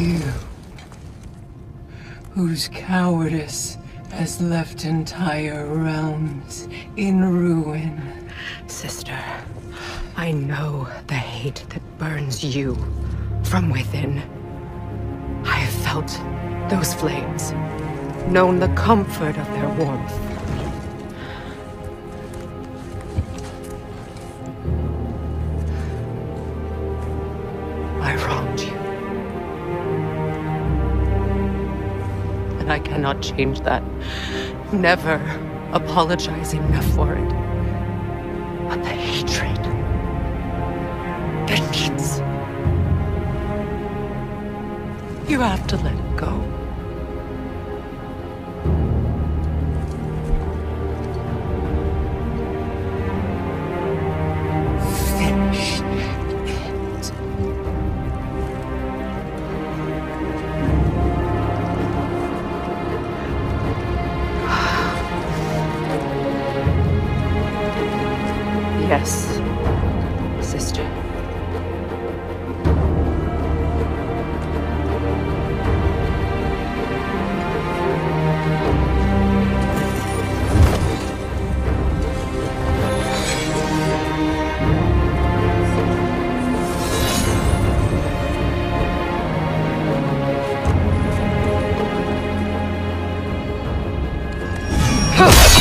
You, whose cowardice has left entire realms in ruin. Sister, I know the hate that burns you from within. I have felt those flames, known the comfort of their warmth. I cannot change that. Never apologize enough for it. But the hatred vengeance. You have to let it go. Yes, sister. Huh!